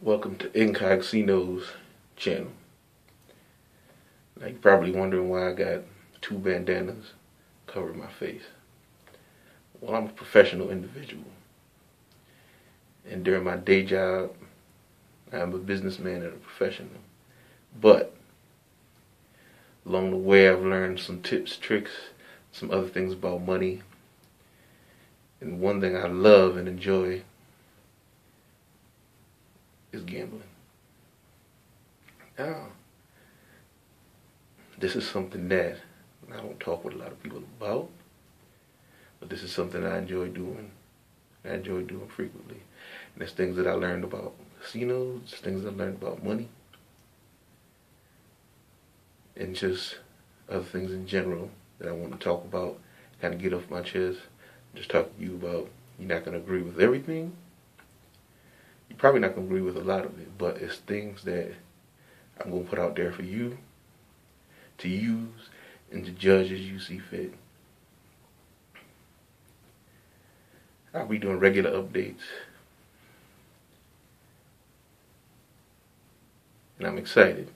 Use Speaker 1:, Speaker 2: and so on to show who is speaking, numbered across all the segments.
Speaker 1: Welcome to Incogsino channel. Now you're probably wondering why I got two bandanas covering my face. Well, I'm a professional individual. And during my day job, I'm a businessman and a professional. But along the way, I've learned some tips, tricks, some other things about money. And one thing I love and enjoy is gambling. Now, this is something that I don't talk with a lot of people about, but this is something I enjoy doing. I enjoy doing frequently. And it's things that I learned about casinos, things I learned about money, and just other things in general that I want to talk about, kind of get off my chest, just talk to you about. You're not going to agree with everything, you're probably not to agree with a lot of it, but it's things that I'm going to put out there for you to use and to judge as you see fit. I'll be doing regular updates. And I'm excited.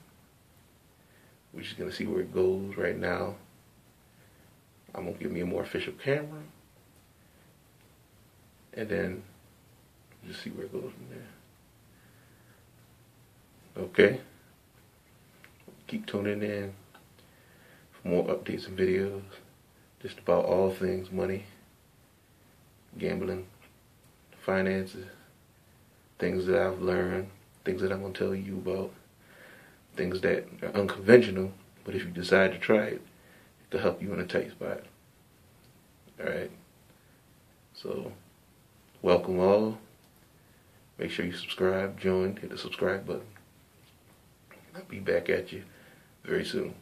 Speaker 1: We're just going to see where it goes right now. I'm going to give me a more official camera. And then just see where it goes from there. Okay? Keep tuning in for more updates and videos just about all things money, gambling, finances, things that I've learned, things that I'm going to tell you about, things that are unconventional, but if you decide to try it, it'll help you in a tight spot. Alright? So, welcome all. Make sure you subscribe, join, hit the subscribe button. I'll be back at you very soon.